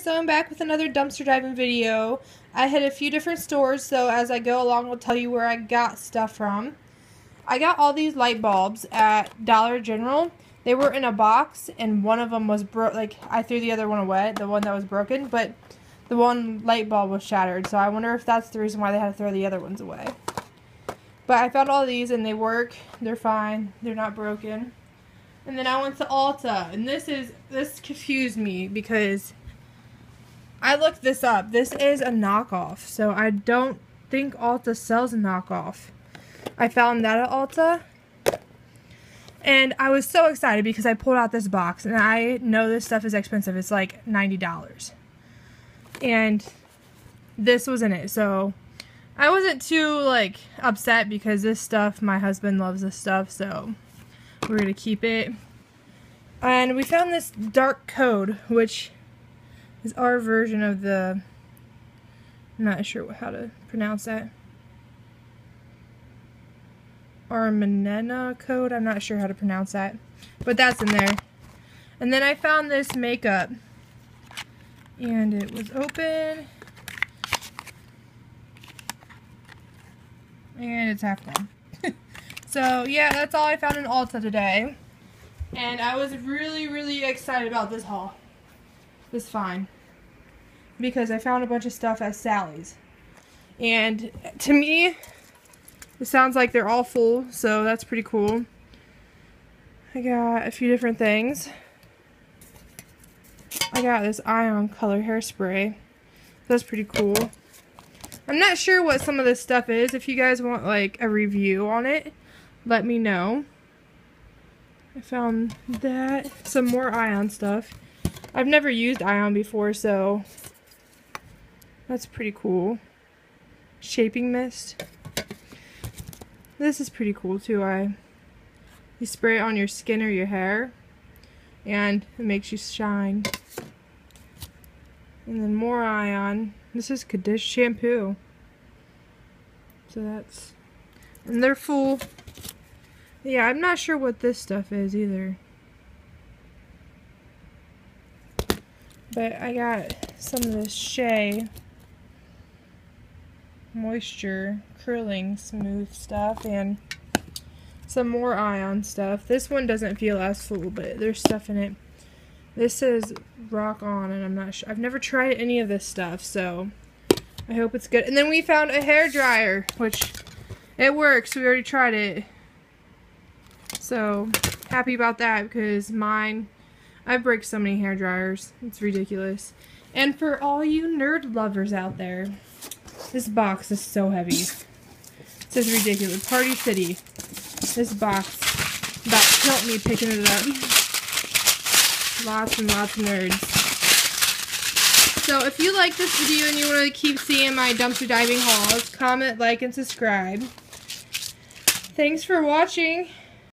guys, so I'm back with another dumpster diving video. I hit a few different stores, so as I go along, I'll tell you where I got stuff from. I got all these light bulbs at Dollar General. They were in a box, and one of them was broke. Like I threw the other one away, the one that was broken, but the one light bulb was shattered. So I wonder if that's the reason why they had to throw the other ones away. But I found all these, and they work. They're fine. They're not broken. And then I went to Ulta, and this is this confused me because I looked this up. This is a knockoff, so I don't think Ulta sells a knockoff. I found that at Ulta. And I was so excited because I pulled out this box and I know this stuff is expensive. It's like $90. And this was in it. So I wasn't too like upset because this stuff, my husband loves this stuff. So we're going to keep it. And we found this dark code, which is our version of the, I'm not sure how to pronounce that. Armanena code. I'm not sure how to pronounce that. But that's in there. And then I found this makeup. And it was open. And it's half gone. so, yeah, that's all I found in Ulta today. And I was really, really excited about this haul. This fine. Because I found a bunch of stuff at Sally's. And to me, it sounds like they're all full, so that's pretty cool. I got a few different things. I got this Ion Color Hairspray. That's pretty cool. I'm not sure what some of this stuff is. If you guys want like a review on it, let me know. I found that. Some more Ion stuff. I've never used Ion before, so that's pretty cool. Shaping mist. This is pretty cool too. I you spray it on your skin or your hair and it makes you shine. And then more ion. This is Kadish shampoo. So that's and they're full yeah, I'm not sure what this stuff is either. But I got some of this Shea Moisture Curling Smooth stuff and some more ion stuff. This one doesn't feel as full, but there's stuff in it. This is Rock On, and I'm not sure. I've never tried any of this stuff, so I hope it's good. And then we found a hair dryer, which it works. We already tried it. So, happy about that because mine, I break so many hair dryers. It's ridiculous. And for all you nerd lovers out there, this box is so heavy. This is ridiculous. Party City. This box about killed me picking it up. Lots and lots of nerds. So if you like this video and you want to keep seeing my dumpster diving hauls, comment, like, and subscribe. Thanks for watching.